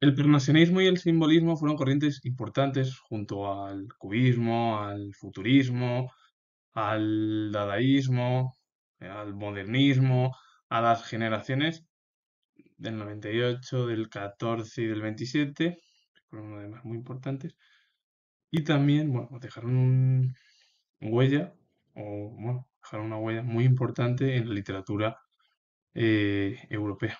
El parnasianismo y el simbolismo fueron corrientes importantes junto al cubismo, al futurismo, al dadaísmo, al modernismo, a las generaciones del 98, del 14 y del 27, que fueron además muy importantes. Y también, bueno, dejaron un huella, o bueno, dejaron una huella muy importante en la literatura eh, europea.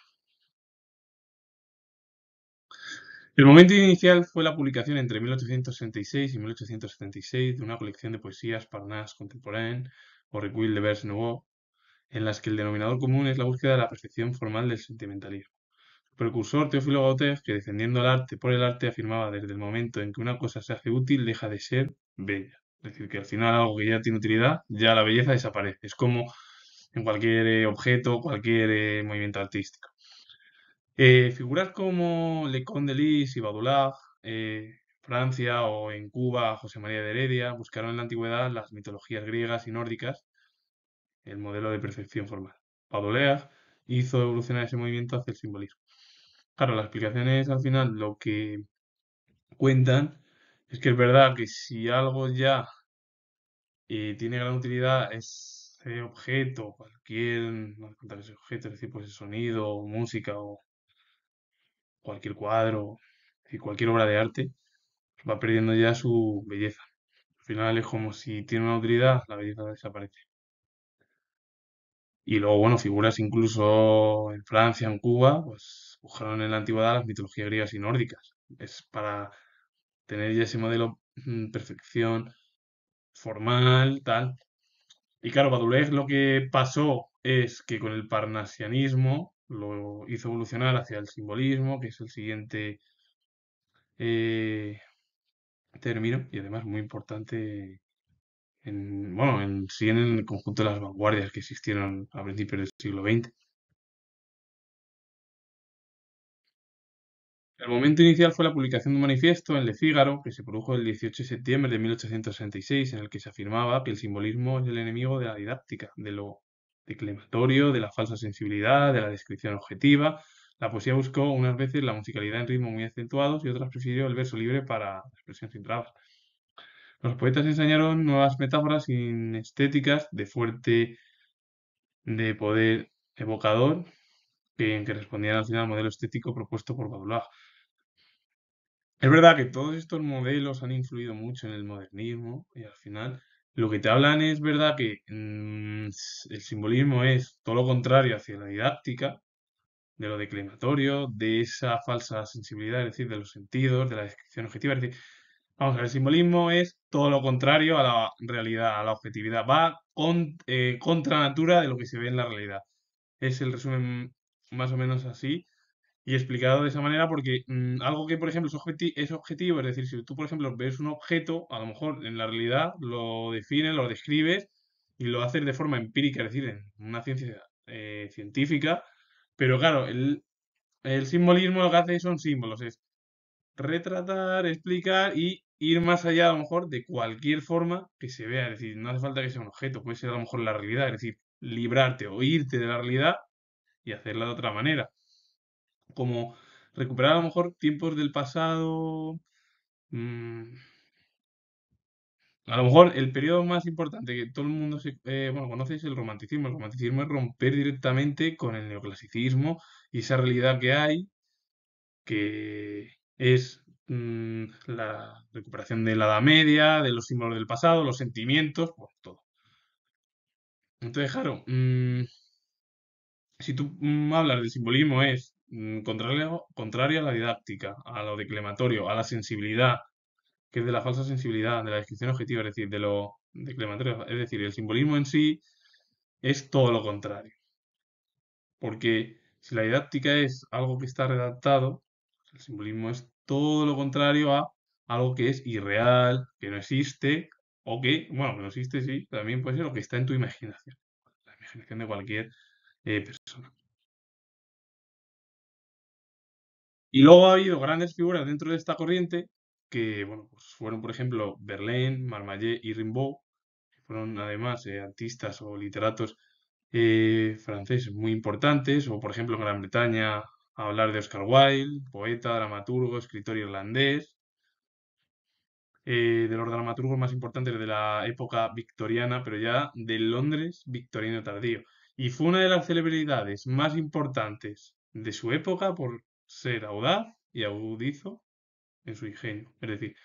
El momento inicial fue la publicación entre 1866 y 1876 de una colección de poesías Parnasse contemporaine o Recueil de vers nouveaux, en las que el denominador común es la búsqueda de la perfección formal del sentimentalismo. Su precursor, Teófilo Gautier, que defendiendo el arte por el arte afirmaba desde el momento en que una cosa se hace útil deja de ser bella. Es decir, que al final algo que ya tiene utilidad, ya la belleza desaparece. Es como en cualquier eh, objeto, cualquier eh, movimiento artístico. Eh, figuras como Le Conde de Lis y Baudelaire, eh, Francia o en Cuba, José María de Heredia, buscaron en la antigüedad las mitologías griegas y nórdicas, el modelo de perfección formal. Baudelaire hizo evolucionar ese movimiento hacia el simbolismo. Claro, las explicaciones al final lo que cuentan es que es verdad que si algo ya eh, tiene gran utilidad, ese objeto, cualquier, no ese objeto, es decir, pues el sonido, música o cualquier cuadro y cualquier obra de arte va perdiendo ya su belleza. Al final es como si tiene una utilidad, la belleza desaparece. Y luego, bueno, figuras incluso en Francia, en Cuba, pues buscaron en la antigüedad las mitologías griegas y nórdicas. Es para tener ya ese modelo mm, perfección formal, tal. Y claro, Baudelaire lo que pasó es que con el parnasianismo lo hizo evolucionar hacia el simbolismo, que es el siguiente eh, término, y además muy importante en, bueno, en en el conjunto de las vanguardias que existieron a principios del siglo XX. El momento inicial fue la publicación de un manifiesto en Le Figaro, que se produjo el 18 de septiembre de 1866, en el que se afirmaba que el simbolismo es el enemigo de la didáctica, de lo declamatorio, de la falsa sensibilidad, de la descripción objetiva. La poesía buscó unas veces la musicalidad en ritmos muy acentuados y otras prefirió el verso libre para expresión sin trabas. Los poetas enseñaron nuevas metáforas estéticas de fuerte de poder evocador que, que respondían al final al modelo estético propuesto por Baudelaire. Es verdad que todos estos modelos han influido mucho en el modernismo y al final lo que te hablan es verdad que mm, el simbolismo es todo lo contrario hacia la didáctica, de lo declamatorio, de esa falsa sensibilidad, es decir, de los sentidos, de la descripción objetiva. Vamos a ver, el simbolismo es todo lo contrario a la realidad, a la objetividad. Va eh, contra natura de lo que se ve en la realidad. Es el resumen más o menos así y explicado de esa manera porque mm, algo que, por ejemplo, es, objetivo, es decir, si tú, por ejemplo, ves un objeto, a lo mejor en la realidad lo defines, lo describes y lo haces de forma empírica, es decir, en una ciencia eh, científica, pero claro, el, el simbolismo lo que hace son símbolos, es retratar, explicar y ir más allá a lo mejor de cualquier forma que se vea, es decir, no hace falta que sea un objeto, puede ser a lo mejor la realidad, es decir, librarte o irte de la realidad y hacerla de otra manera como recuperar a lo mejor tiempos del pasado. Mm, a lo mejor el periodo más importante que todo el mundo eh, bueno, conoce es el romanticismo. El romanticismo es romper directamente con el neoclasicismo y esa realidad que hay, que es mm, la recuperación de la Edad Media, de los símbolos del pasado, los sentimientos, pues todo. Entonces, claro, mm, si tú hablas del simbolismo es contrario, contrario a la didáctica, a lo declamatorio, a la sensibilidad, que es de la falsa sensibilidad, de la descripción objetiva, es decir, de lo declamatorio. Es decir, el simbolismo en sí es todo lo contrario. Porque si la didáctica es algo que está redactado, el simbolismo es todo lo contrario a algo que es irreal, que no existe, o que, bueno, que no existe, sí, también puede ser lo que está en tu imaginación, la imaginación de cualquier eh, persona. Y luego ha habido grandes figuras dentro de esta corriente que, bueno, pues fueron, por ejemplo, Verlaine, Marmaillet y Rimbaud, que fueron además eh, artistas o literatos eh, franceses muy importantes, o por ejemplo en Gran Bretaña, hablar de Oscar Wilde, poeta, dramaturgo, escritor irlandés, eh, de los dramaturgos más importantes de la época victoriana, pero ya de Londres victoriano tardío. Y fue una de las celebridades más importantes de su época por ser audaz y agudizo en su ingenio. Es decir,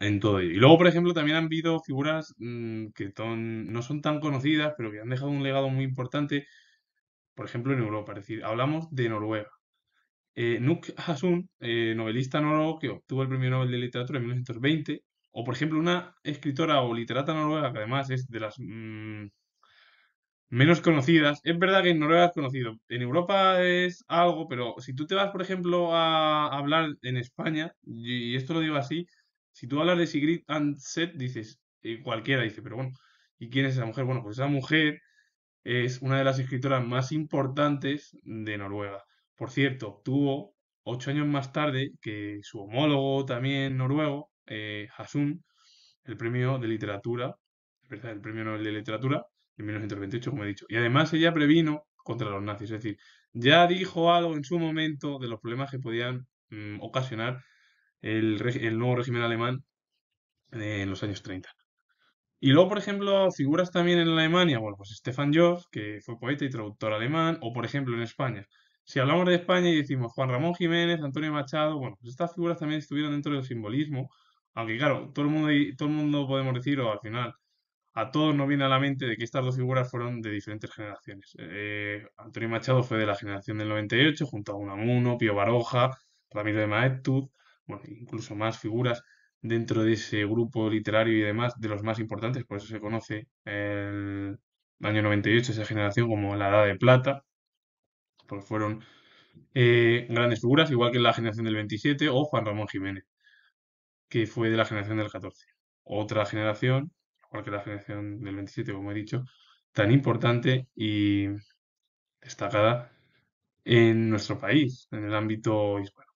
en todo ello. Y luego, por ejemplo, también han habido figuras mm, que no son tan conocidas, pero que han dejado un legado muy importante, por ejemplo, en Europa. Es decir, hablamos de Noruega. Eh, Nuk Hasun, eh, novelista noruego que obtuvo el Premio Nobel de Literatura en 1920, o por ejemplo una escritora o literata noruega que además es de las mm, menos conocidas. Es verdad que en Noruega es conocido, en Europa es algo, pero si tú te vas, por ejemplo, a hablar en España, y esto lo digo así, si tú hablas de Sigrid Anset, dices, eh, cualquiera dice, pero bueno, ¿y quién es esa mujer? Bueno, pues esa mujer es una de las escritoras más importantes de Noruega. Por cierto, obtuvo ocho años más tarde que su homólogo también noruego, eh, Hasun, el premio de literatura, el premio Nobel de literatura en 1928, como he dicho. Y además ella previno contra los nazis, es decir, ya dijo algo en su momento de los problemas que podían mm, ocasionar el, nuevo régimen alemán en los años 30. Y luego, por ejemplo, figuras también en Alemania, bueno, pues Stefan Jost, que fue poeta y traductor alemán, o por ejemplo en España, si hablamos de España y decimos Juan Ramón Jiménez, Antonio Machado, bueno, pues estas figuras también estuvieron dentro del simbolismo, aunque claro, todo el mundo, todo el mundo podemos decir, o al final, a todos nos viene a la mente de que estas dos figuras fueron de diferentes generaciones. Eh, Antonio Machado fue de la generación del 98, junto a Unamuno, Pío Baroja, Ramiro de Maeztu, bueno, incluso más figuras dentro de ese grupo literario y demás, de los más importantes, por eso se conoce el año 98, esa generación como la Edad de Plata, porque fueron eh, grandes figuras, igual que la generación del 27 o Juan Ramón Jiménez, que fue de la generación del 14. Otra generación, igual que la generación del 27, como he dicho, tan importante y destacada en nuestro país, en el ámbito hispano.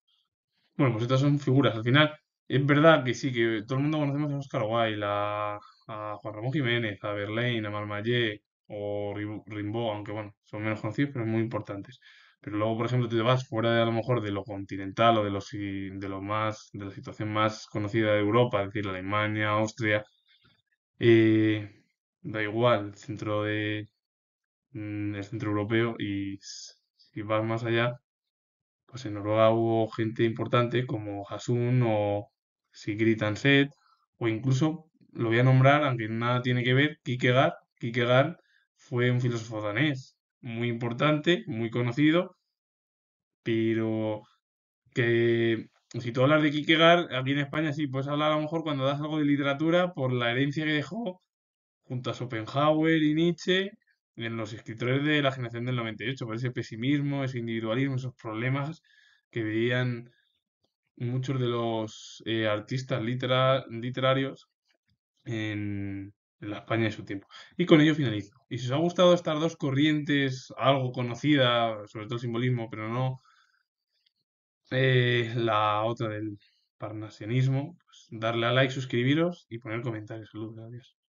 Bueno, pues estas son figuras. Al final, es verdad que sí, que todo el mundo conocemos a Oscar Wilde, a, Juan Ramón Jiménez, a Verlaine, a Malmayé, o Rimbaud, aunque bueno, son menos conocidos, pero muy importantes. Pero luego, por ejemplo, te vas fuera de a lo mejor de lo continental o de los de lo más, de la situación más conocida de Europa, es decir, Alemania, Austria, eh, da igual, centro de mm, el centro europeo y si vas más allá, pues en Noruega hubo gente importante como Hasun o Sigrid Anset, o incluso, lo voy a nombrar, aunque nada tiene que ver, Kierkegaard, Kierkegaard fue un filósofo danés muy importante, muy conocido, pero que si tú hablas de Kierkegaard, aquí en España sí puedes hablar a lo mejor cuando das algo de literatura por la herencia que dejó junto a Schopenhauer y Nietzsche en los escritores de la generación del 98, por ese pesimismo, ese individualismo, esos problemas que veían muchos de los eh, artistas literarios en, en la España de su tiempo. Y con ello finalizo. Y si os ha gustado estas dos corrientes, algo conocida, sobre todo el simbolismo, pero no eh, la otra del parnasianismo, pues darle a like, suscribiros y poner comentarios. Saludos, adiós.